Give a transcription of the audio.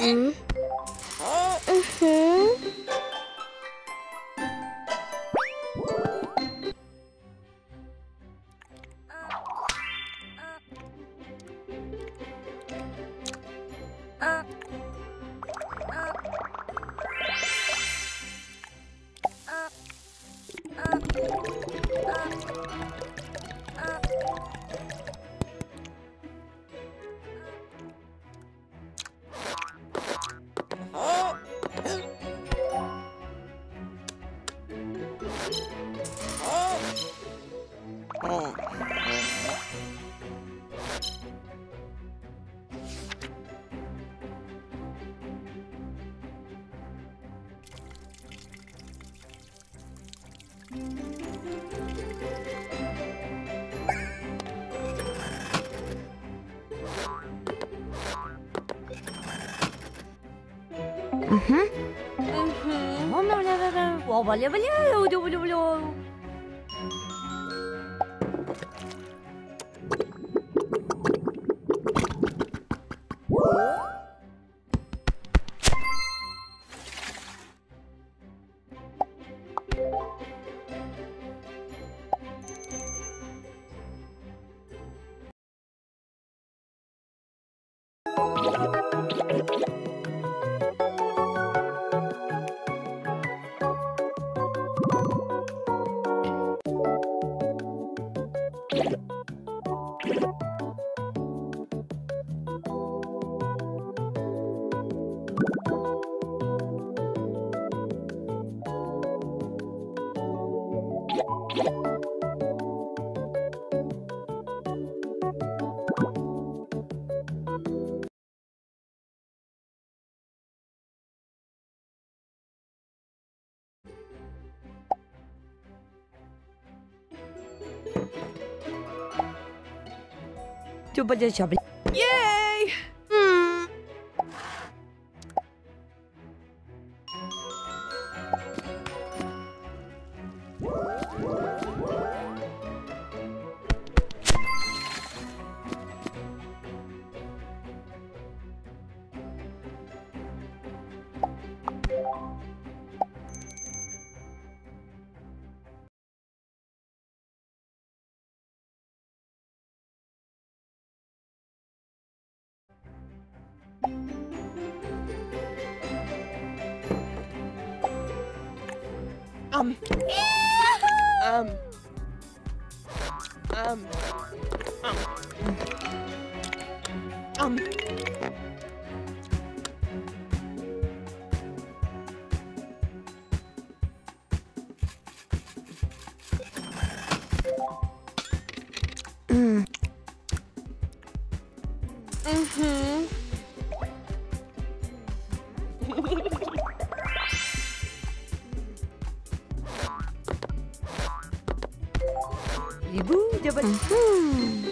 Mm. Mm-hmm. Mm-hmm. tudo peux déjà. Um. Um. Um. Um. Um. Hmm. Ibu jabat. Hmm.